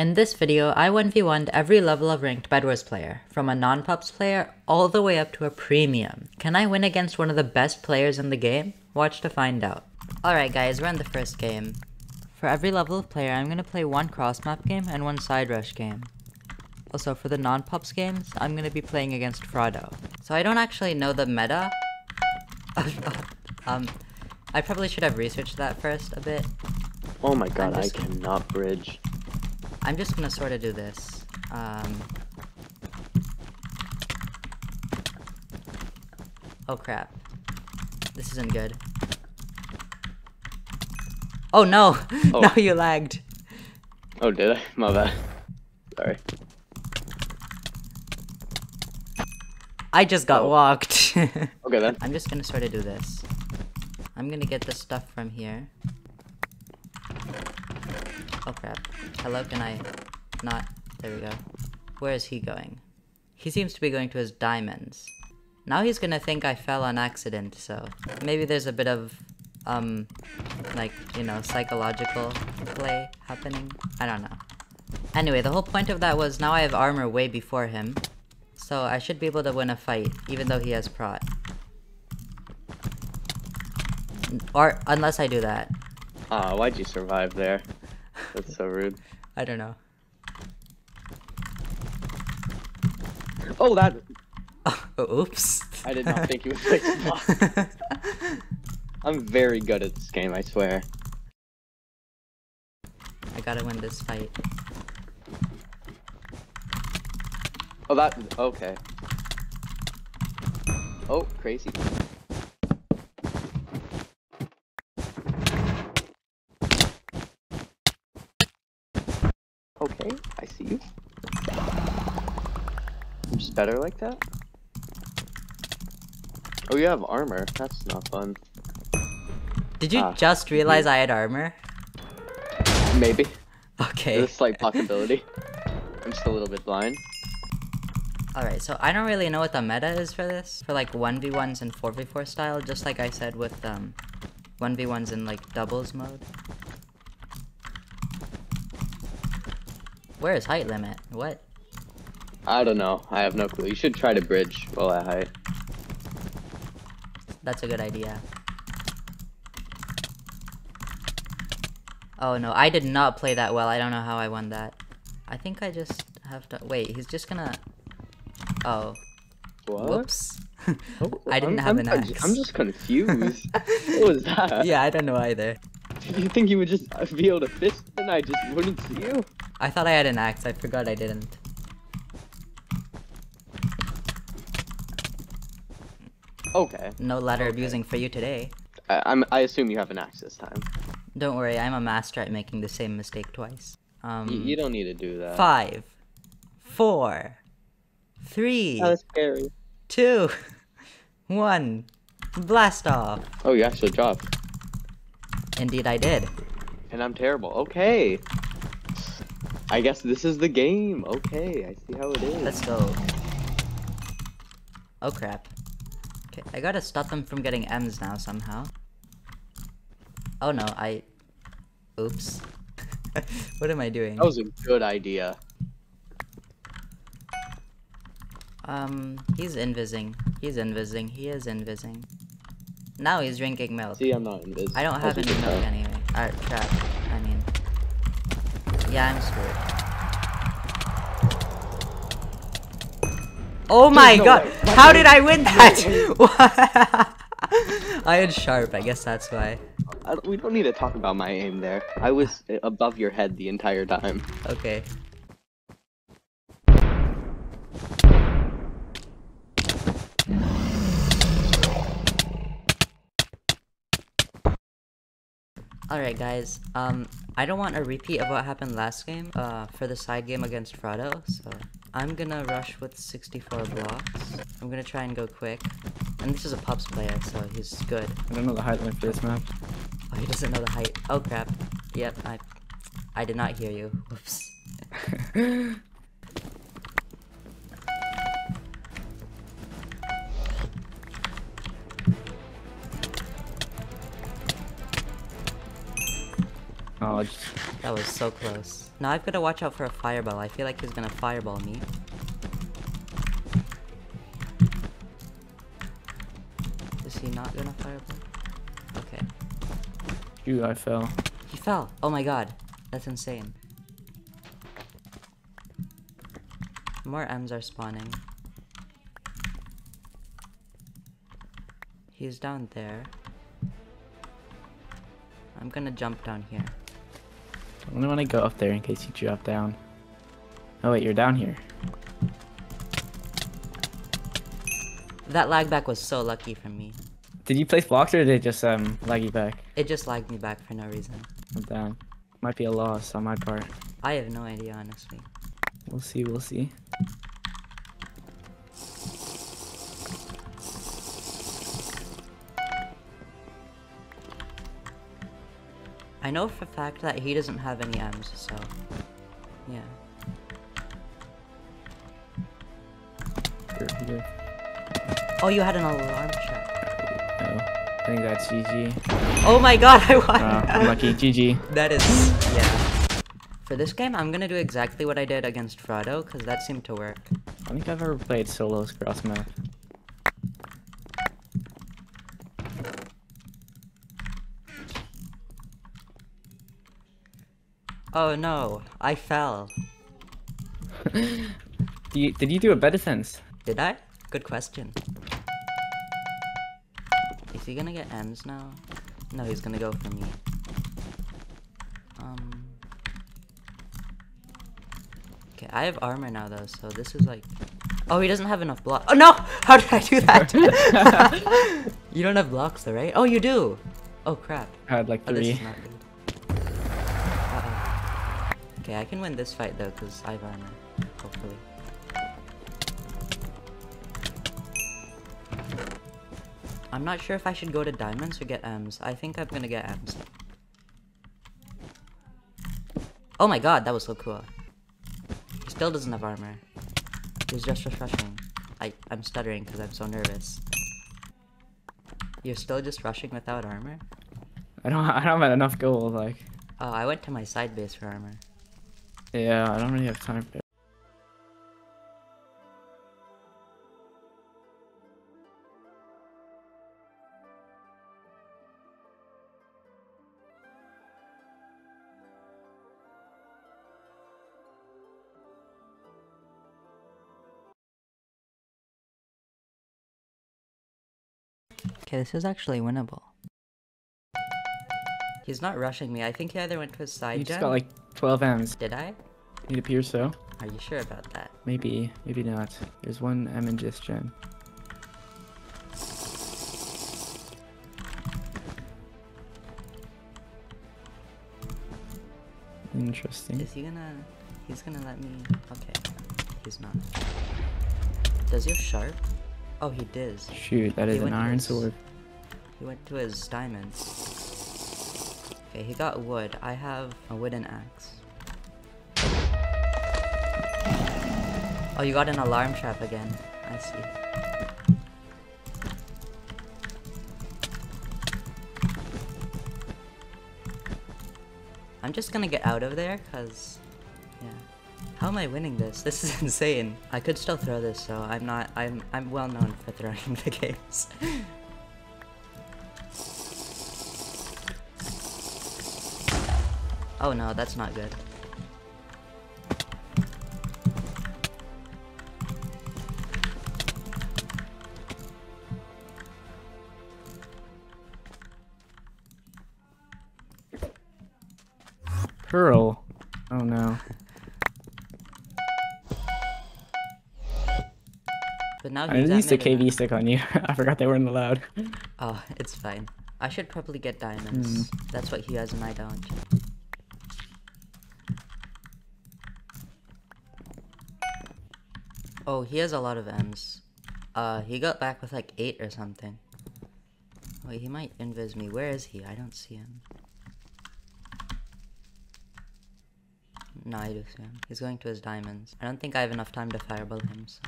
In this video, I 1v1'd every level of ranked Bed Wars player, from a non-pups player all the way up to a premium. Can I win against one of the best players in the game? Watch to find out. Alright guys, we're in the first game. For every level of player, I'm gonna play one cross-map game and one side rush game. Also, for the non-pups games, I'm gonna be playing against Frotto. So I don't actually know the meta. um, I probably should have researched that first a bit. Oh my god, I cannot bridge. I'm just gonna sort of do this. Um, oh crap. This isn't good. Oh no! Oh. no, you lagged. Oh, did I? My bad. Sorry. I just got Oh. walked. Okay then. I'm just gonna sort of do this. I'm gonna get the stuff from here. Oh crap. Hello, can I not? There we go. Where is he going? He seems to be going to his diamonds. Now he's gonna think I fell on accident, so maybe there's a bit of, um, like, you know, psychological play happening. I don't know. Anyway, the whole point of that was now I have armor way before him. So I should be able to win a fight, even though he has prot. Or unless I do that. Ah, why'd you survive there? That's so rude. I don't know. Oh, that. Oh, oops. I did not think you would block. I'm very good at this game, I swear. I gotta win this fight. Oh, that. Okay. Oh, crazy. Okay, I see you. I'm just better like that. Oh, you have armor. That's not fun. Did you Ah, just realize I had armor? Maybe. Okay. There's a slight possibility. I'm just a little bit blind. Alright, so I don't really know what the meta is for this. For like 1v1s and 4v4 style, just like I said with um 1v1s in like doubles mode. Where is height limit? What? I don't know. I have no clue. You should try to bridge while at height. That's a good idea. Oh no, I did not play that well. I don't know how I won that. I think I just have to- wait, he's just gonna... Oh, What? whoops. Oh, I didn't I'm, have I'm, an axe. I'm just confused. what was that? yeah, I don't know either. Did you think you would just be able to fist and I just wouldn't see you? I thought I had an axe, I forgot I didn't. Okay. No ladder Okay. abusing for you today. I, I'm. I assume you have an axe this time. Don't worry, I'm a master at making the same mistake twice. Um, You, you don't need to do that. five, four, three, That was scary. two, one, blast off. Oh, you actually dropped. Indeed, I did. And I'm terrible. Okay. I guess this is the game. Okay, I see how it is. Let's go. Oh crap. Okay, I gotta stop them from getting M's now somehow. Oh no, I. Oops. what am I doing? That was a good idea. Um, he's invising. He's invising. He is invising. Now he's drinking milk. See, I'm not in this. I don't have any milk anyway. Alright, crap. I mean. Yeah, I'm screwed. Oh my no god! way. How did I win that? I had sharp, I guess that's why. I don't- we don't need to talk about my aim there. I was uh, above your head the entire time. Okay. Alright guys, um, I don't want a repeat of what happened last game, uh, for the side game against Frotto, so I'm gonna rush with 64 blocks. I'm gonna try and go quick. And this is a pups player, so he's good. I don't know the height for this map. Oh, he doesn't know the height. Oh crap. Yep, I, I did not hear you. Whoops. Oh, just That was so close. Now I've got to watch out for a fireball. I feel like he's gonna fireball me. Is he not gonna fireball? Okay. Shoot, I fell. He fell. Oh my god. That's insane. More M's are spawning. He's down there. I'm gonna jump down here. I only want to go up there in case you drop down. Oh wait, you're down here. That lag back was so lucky for me. Did you place blocks or did it just um lag you back? It just lagged me back for no reason. I'm down. Might be a loss on my part. I have no idea, honestly. We'll see, we'll see. I know for a fact that he doesn't have any M's, so... Yeah. Here, here. Oh, you had an alarm shot. Oh, I think that's GG. Oh my god, I won! Wow, ah, unlucky. GG. That is, yeah. For this game, I'm gonna do exactly what I did against Frotto, because that seemed to work. I don't think I've ever played solos cross map. Oh no, I fell. You, did you do a better sense? Did I? Good question. Is he gonna get M's now? No, he's gonna go for me. Um. Okay, I have armor now though, so this is like. Oh, he doesn't have enough blocks. Oh no! How did I do that? you don't have blocks though, right? Oh, you do. Oh crap. I had like Oh, three. is Okay, I can win this fight though, because I have armor. Hopefully. I'm not sure if I should go to diamonds or get M's. I think I'm gonna get M's. Oh my god, that was so cool. He still doesn't have armor. He's just rushing. I, I'm stuttering because I'm so nervous. You're still just rushing without armor? I don't. I don't have enough gold. Like, Oh, I went to my side base for armor. Yeah, I don't really have time for. Okay, this is actually winnable. He's not rushing me. I think he either went to his side You just got like 12 M's. Did I? It appears so. Are you sure about that? Maybe, maybe not. There's one M in just gen. Interesting. Is he gonna... He's gonna let me... Okay. He's not. Does he have sharp? Oh, he does. Shoot, that He is an iron his- sword. He went to his diamonds. Okay, he got wood. I have a wooden axe. Oh, you got an alarm trap again. I see. I'm just gonna get out of there, cause, yeah. How am I winning this? This is insane. I could still throw this, so I'm not. I'm I'm well known for throwing the games. Oh no, that's not good. Pearl. Oh no. But now I used a KB stick on you. I forgot they weren't allowed. Oh, it's fine. I should probably get diamonds. Hmm. That's what he has and I don't. Oh, he has a lot of M's. Uh, he got back with like 8 or something. Wait, he might invis me. Where is he? I don't see him. No, I do see him. He's going to his diamonds. I don't think I have enough time to fireball him, so...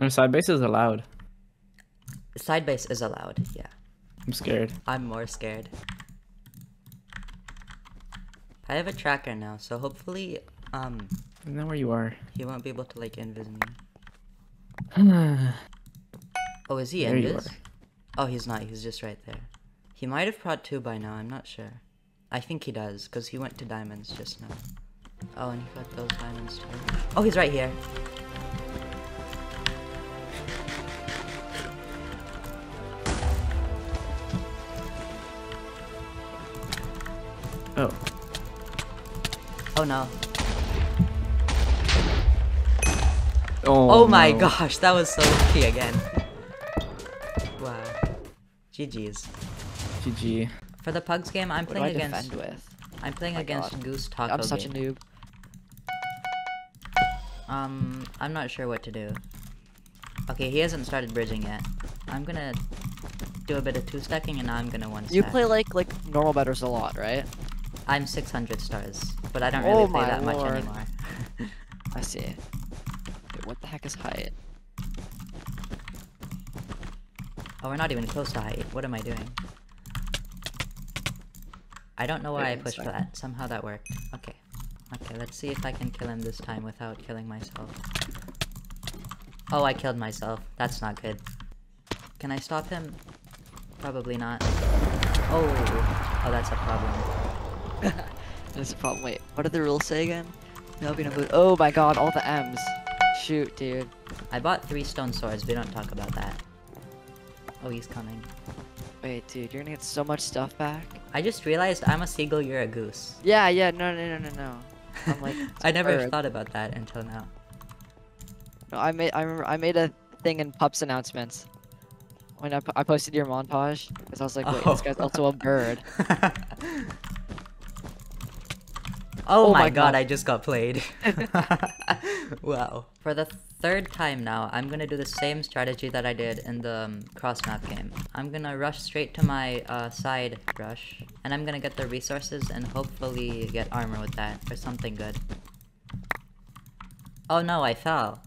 And side base is allowed. Side base is allowed, yeah. I'm scared. I'm more scared. I have a tracker now, so hopefully, um, I know where you are. he won't be able to like invis me. Oh, is he you invis? Oh, he's not. He's just right there. He might have prot two by now. I'm not sure. I think he does, because he went to diamonds just now. Oh, and he got those diamonds too. Oh, he's right here. Oh, Oh no. Oh, Oh, my no. gosh, that was so lucky again. Wow. GG's. GG. For the Pugs game, I'm What do I playing defend against. with? I'm playing My against God. Goose Taco I'm such a noob. Um, I'm not sure what to do. Okay, he hasn't started bridging yet. I'm gonna do a bit of two stacking and now I'm gonna one You stack. play like like normal Bedwars a lot, right? I'm 600 stars, but I don't Oh really play my that much lord. anymore. I see. What the heck is height? oh, we're not even close to height. What am I doing? I don't know why I pushed that. Somehow that worked. Okay. Okay, let's see if I can kill him this time without killing myself. Oh, I killed myself. That's not good. Can I stop him? Probably not. Oh, oh, that's a problem. That's a problem. Wait, what did the rules say again? No, be no boot. Oh my god, all the M's. Shoot, dude. I bought three stone swords. We don't talk about that. Oh, he's coming. Wait, dude, you're gonna get so much stuff back. I just realized I'm a seagull, you're a goose. Yeah, yeah, no, no, no, no, no. I'm like, I never bird. thought about that until now. No, I made, I remember, I made a thing in Pups announcements. When I, I posted your montage, because I was like, wait, this guy's also a oh. bird. oh, Oh my my god, God. I just got played. wow. For the third time now, I'm gonna do the same strategy that I did in the um, cross map game. I'm gonna rush straight to my uh, side rush, and I'm gonna get the resources and hopefully get armor with that or something good. Oh no, I fell.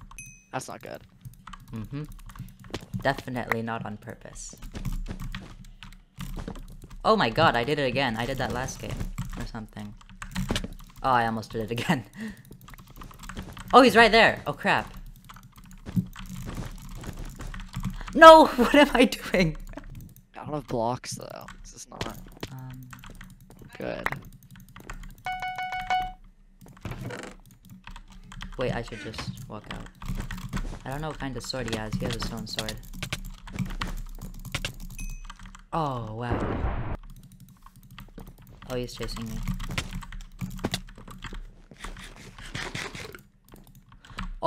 That's not good. Mm-hmm. Definitely not on purpose. Oh my god, I did it again. I did that last game. Or something. Oh, I almost did it again. oh, he's right there! Oh crap. No! What am I doing? Out don't blocks though. This is not Um, good. wait, I should just walk out. I don't know what kind of sword he has. He has a stone sword. Oh, wow. Oh, he's chasing me.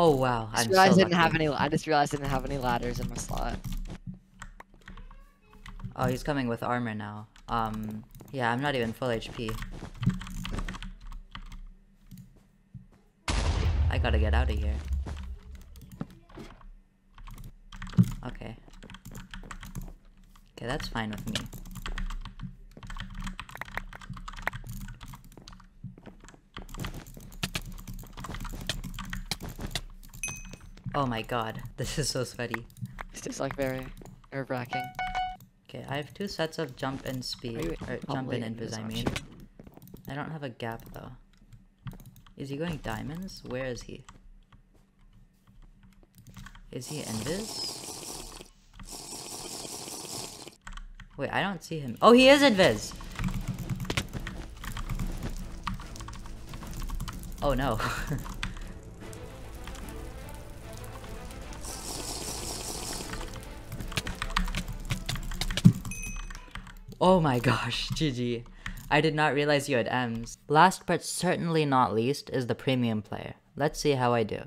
Oh wow, I just realized so I didn't have any. I just realized I didn't have any ladders in my slot. Oh, he's coming with armor now. Um, yeah, I'm not even full HP. I gotta get out of here. Okay. Okay, that's fine with me. Oh my god, this is so sweaty. It's just like very nerve wracking. Okay, I have two sets of jump and speed, or jump and in invis, I mean. I don't have a gap though. Is he going diamonds? Where is he? Is he invis? Wait, I don't see him. Oh, he is invis! Oh no. Oh my gosh, GG. I did not realize you had M's. Last but certainly not least is the premium player. Let's see how I do.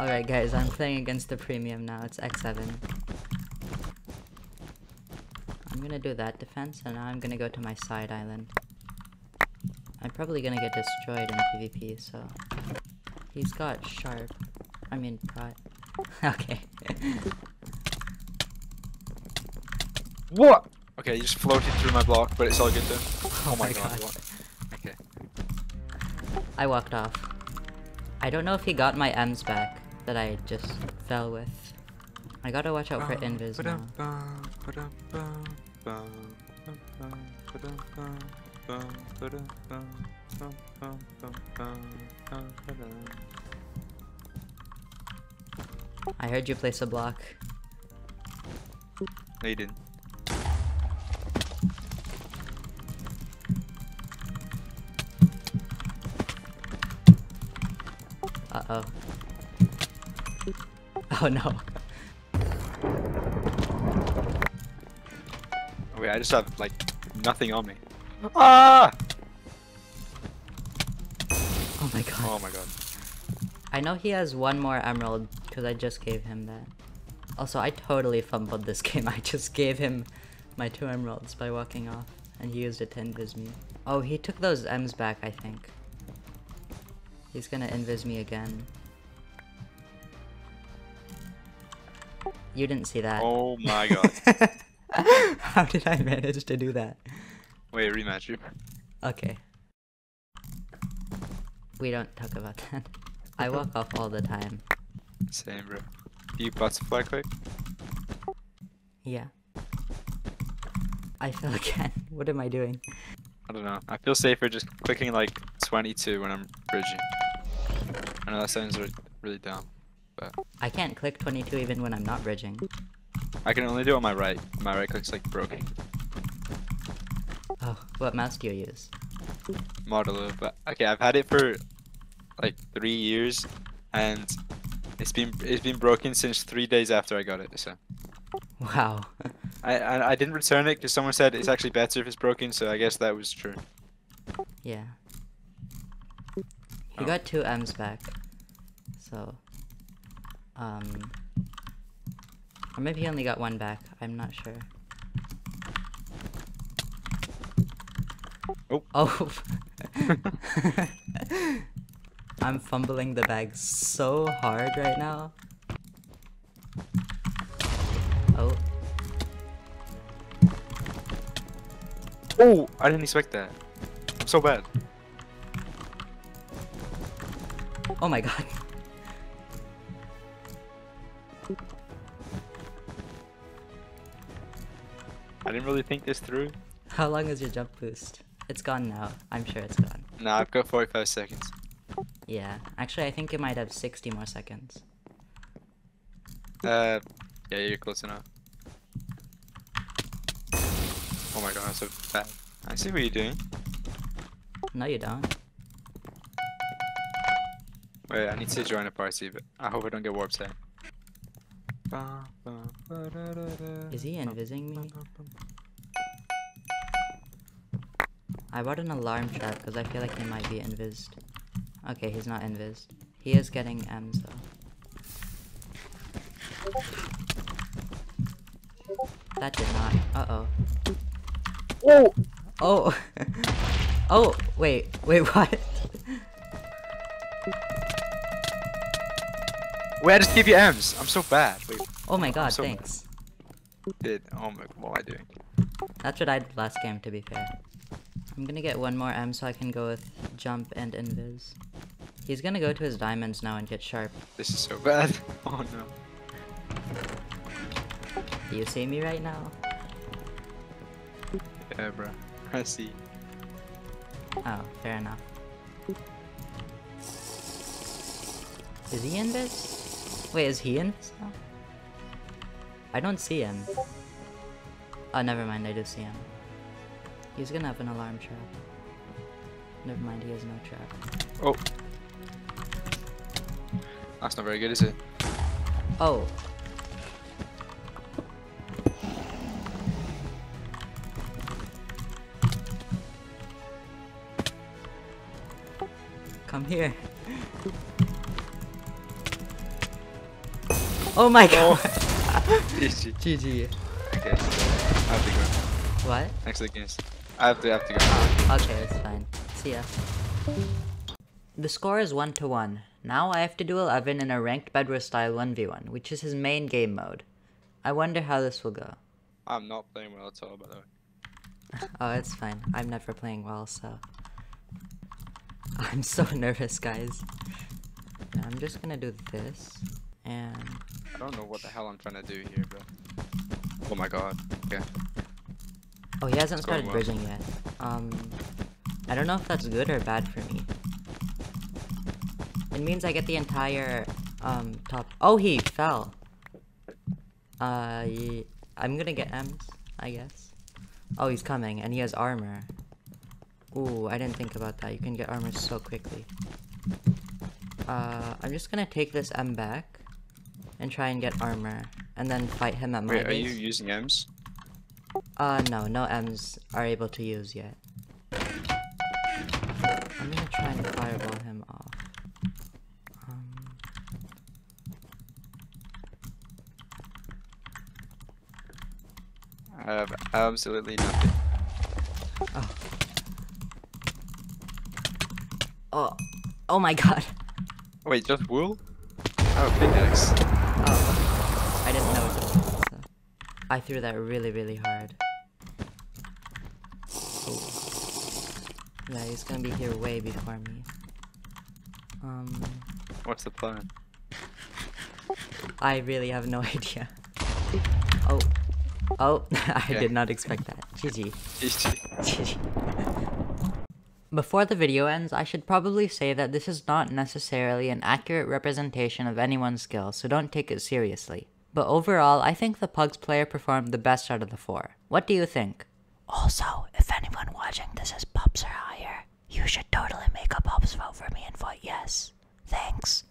Alright guys, I'm playing against the premium now. It's X7. I'm gonna do that defense and now I'm gonna go to my side island. I'm probably gonna get destroyed in PvP, so... He's got sharp. I mean, prot. okay. What? Okay, you just floated through my block, but it's all good though. Oh, my my god. God. Okay. I walked off. I don't know if he got my M's back that I just fell with. I gotta watch out for invis now. I heard you place a block. No, you didn't. Uh oh. Oh no. Oh, wait, I just have like nothing on me. Ah! Oh my god. Oh my god. I know he has one more emerald because I just gave him that. Also, I totally fumbled this game. I just gave him my two emeralds by walking off, and he used it to invis me. Oh, he took those M's back, I think. He's gonna invis me again. You didn't see that. Oh my god. How did I manage to do that? Wait, rematch you. Okay. We don't talk about that. I walk off all the time. Same, bro. Do you butterfly quick? Yeah. I fell again. What am I doing? I don't know. I feel safer just clicking like 22 when I'm bridging. I know that sounds re- really dumb. but... I can't click 22 even when I'm not bridging. I can only do it on my right. My right click's like broken. Oh, what mouse do you use? Modeler, but okay, I've had it for like three years, and it's been it's been broken since three days after I got it. So Wow. I I, I didn't return it because someone said it's actually better if it's broken. So I guess that was true. yeah. You Oh. got two M's back. So. Um. Or maybe he only got one back. I'm not sure. Oh. Oh. I'm fumbling the bag so hard right now. Oh. Oh, I didn't expect that. So bad. Oh my god. I didn't really think this through. How long is your jump boost? It's gone now. I'm sure it's gone. Nah, I've got 45 seconds. Yeah. Actually, I think it might have 60 more seconds. Uh, yeah, you're close enough. Oh my god, I'm so bad. I see what you're doing. No, you don't. Wait, I need to join a party, but I hope I don't get warped set. Is he invising me? I bought an alarm trap because I feel like he might be invised. Okay, he's not invised. He is getting M's though. That did not. Uh oh. Oh! Oh! oh! Wait, wait, what? Wait, I just gave you M's. I'm so bad. Wait, Oh my god, so- thanks. did. Oh my, what am I doing? That's what I did last game, to be fair. I'm gonna get one more M so I can go with jump and invis. He's gonna go to his diamonds now and get sharp. This is so bad. Oh no. Do you see me right now? Yeah, bro. I see. Oh, fair enough. Is he in this? Wait, is he in this now? I don't see him. Oh, never mind, I do see him. He's gonna have an alarm trap. Never mind, he has no trap. Oh. That's not very good, is it? Oh! Come here. Oh my oh. god! Easy. GG. Okay. I have to go. What? Next to the games. I have to, I have to go. Okay, it's fine. See ya. The score is 1 to 1. Now I have to duel Evan in a ranked Bedwars style 1v1, which is his main game mode. I wonder how this will go. I'm not playing well at all, by the way. Oh, it's fine. I'm never playing well, so. I'm so nervous, guys. I'm just gonna do this, and. I don't know what the hell I'm trying to do here, bro. Oh my god. Okay. Oh, he hasn't It's started well. bridging yet. Um. I don't know if that's good or bad for me. It means I get the entire um top. Oh, he fell. Uh, I'm gonna get M's, I guess. Oh, he's coming, and he has armor. Ooh, I didn't think about that. You can get armor so quickly. Uh, I'm just gonna take this M back and try and get armor, and then fight him at my Wait, are you using M's? Uh, no, no M's are able to use yet. I'm gonna try and fireball him off. Um, I have absolutely nothing. oh, oh my god. Wait, just wool? Oh, pickaxe. Oh, I didn't know it. was- so- I threw that really, really hard. Ooh. Yeah, he's gonna be here way before me. Um, What's the plan? I really have no idea. Oh, oh, I Yeah. did not expect that. GG. GG. Before the video ends, I should probably say that this is not necessarily an accurate representation of anyone's skill, so don't take it seriously. But overall, I think the Pugs player performed the best out of the four. What do you think? Also, if anyone watching this is Pups or higher, you should totally make a Pups vote for me and vote yes. Thanks.